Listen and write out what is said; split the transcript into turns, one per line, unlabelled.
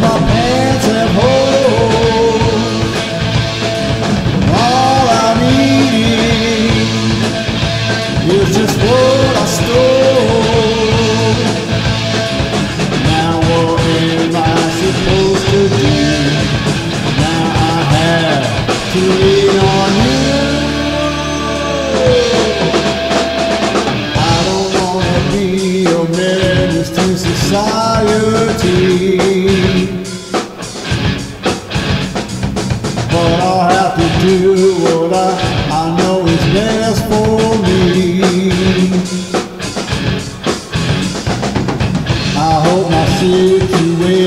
my pants are holes. Situation